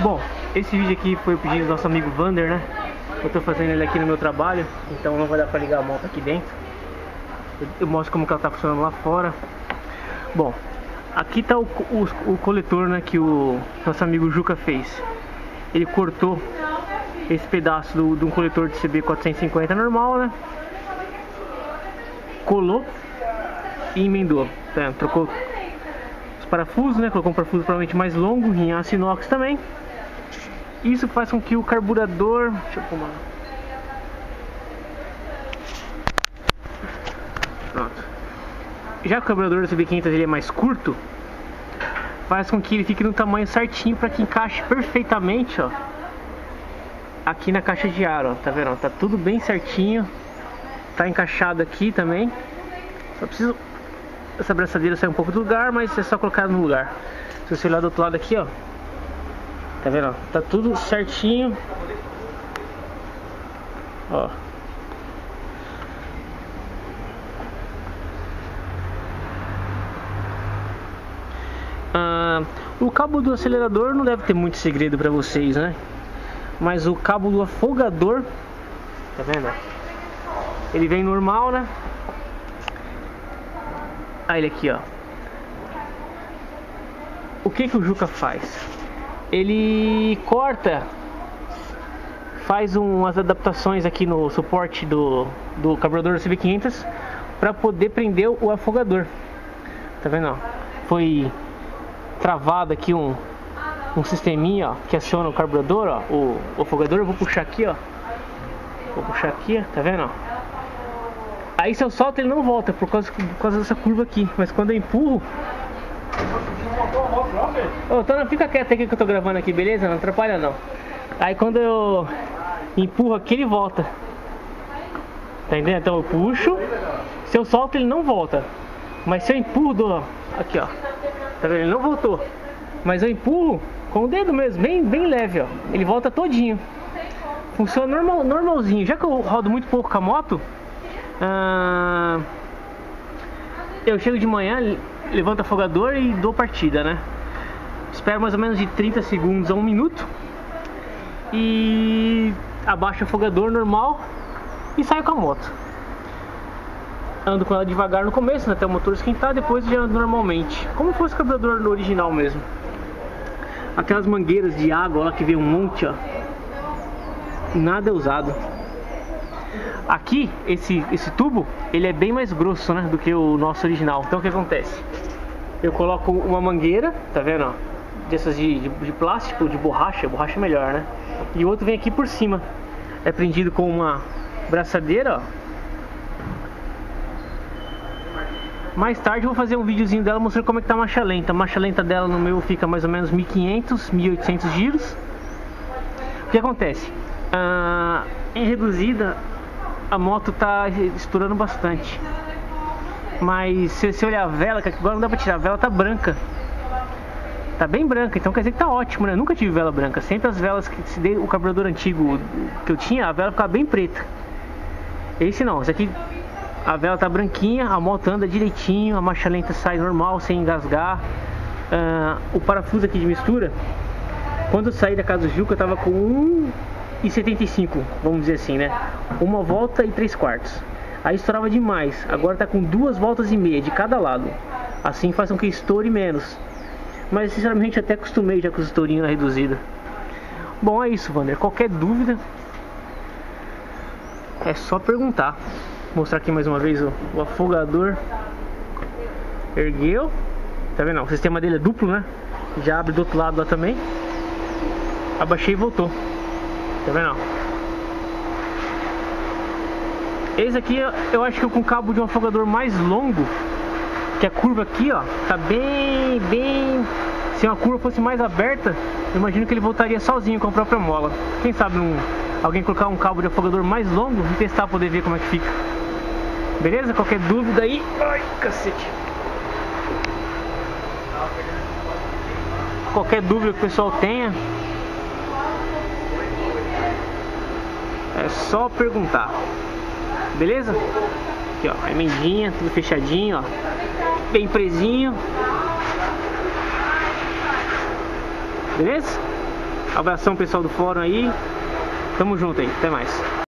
Bom, esse vídeo aqui foi o pedido do nosso amigo Vander, né? Eu tô fazendo ele aqui no meu trabalho, então não vai dar pra ligar a moto aqui dentro. Eu, mostro como que ela tá funcionando lá fora. Bom, aqui tá o, o, o coletor, né, que o nosso amigo Juca fez. Ele cortou esse pedaço do, de um coletor de CB 450 normal, né? Colou e emendou. Tá, trocou os parafusos, né? Colocou um parafuso provavelmente mais longo em aço inox também. Isso faz com que o carburador. Deixa eu. Já que o carburador do CB500 ele é mais curto, faz com que ele fique no tamanho certinho para que encaixe perfeitamente, ó. Aqui na caixa de ar, ó. Tá vendo? Tá tudo bem certinho. Tá encaixado aqui também. Só preciso essa braçadeira sair um pouco do lugar, mas é só colocar no lugar. Se você olhar do outro lado aqui, ó, Tá vendo? Tá tudo certinho. Ó. Ah, o cabo do acelerador não deve ter muito segredo para vocês, né? Mas o cabo do afogador, tá vendo? Ele vem normal, né? Ah, ele aqui, ó. O que que o Juca faz? ele corta, faz umas adaptações aqui no suporte do, do carburador CB500 para poder prender o afogador. Tá vendo? Ó? Foi travado aqui um, um sisteminha ó, que aciona o carburador, ó, o, o afogador. Eu vou puxar aqui, ó. Vou puxar aqui, tá vendo? Ó? Aí se eu solto ele não volta por causa, por causa dessa curva aqui, mas quando eu empurro Ô, Tona, fica quieto aqui que eu tô gravando aqui, beleza? Não atrapalha não. Aí quando eu empurro aqui, ele volta. Tá entendendo? Então eu puxo, se eu solto ele não volta. Mas se eu empurro, do... aqui ó. Tá vendo? Ele não voltou. Mas eu empurro com o dedo mesmo, bem, bem leve ó. Ele volta todinho. Funciona normal, normalzinho. Já que eu rodo muito pouco com a moto, ah, eu chego de manhã, levanto o afogador e dou partida, né? Espero mais ou menos de 30 segundos a um minuto e abaixo o afogador normal e saio com a moto. Ando com ela devagar no começo, né, até o motor esquentar, depois já ando normalmente, como fosse o carburador original mesmo. Aquelas mangueiras de água lá que vem um monte, ó. Nada é usado. Aqui, esse, esse tubo, ele é bem mais grosso, né, do que o nosso original. Então o que acontece? Eu coloco uma mangueira, tá vendo? Dessas de, de, de plástico, de borracha, borracha é melhor, né? E o outro vem aqui por cima. É prendido com uma braçadeira, ó. Mais tarde eu vou fazer um videozinho dela mostrando como é que tá a marcha lenta. A marcha lenta dela no meu fica mais ou menos 1500, 1800 giros. O que acontece? Ah, em reduzida a moto tá estourando bastante. Mas se você olhar a vela, que agora não dá pra tirar, a vela tá branca. Tá bem branca, então quer dizer que tá ótimo, né? nunca tive vela branca. Sempre as velas que se o carburador antigo que eu tinha, a vela ficava bem preta. Esse não, esse aqui a vela tá branquinha, a moto anda direitinho, a marcha lenta sai normal, sem engasgar. Uh, o parafuso aqui de mistura, quando eu saí da casa do Juca, eu tava com 1,75, vamos dizer assim, né? Uma volta e três quartos. Aí estourava demais. Agora tá com duas voltas e meia de cada lado. Assim faz com que estoure menos. Mas sinceramente até acostumei já com os estourinhos na reduzida. Bom, é isso, Wander. Qualquer dúvida é só perguntar. Vou mostrar aqui mais uma vez o, o afogador. Ergueu. Tá vendo? O sistema dele é duplo, né? Já abre do outro lado lá também. Abaixei e voltou. Tá vendo? Esse aqui eu acho que com cabo de um afogador mais longo, que a curva aqui, ó, tá bem, bem... Se uma curva fosse mais aberta, eu imagino que ele voltaria sozinho com a própria mola. Quem sabe um, alguém colocar um cabo de afogador mais longo e testar poder ver como é que fica. Beleza? Qualquer dúvida aí... Ai, cacete. Qualquer dúvida que o pessoal tenha, É só perguntar. Beleza? Aqui, ó, a emendinha, tudo fechadinho, ó. Bem presinho. Beleza? Abração pessoal do fórum aí. Tamo junto aí. Até mais.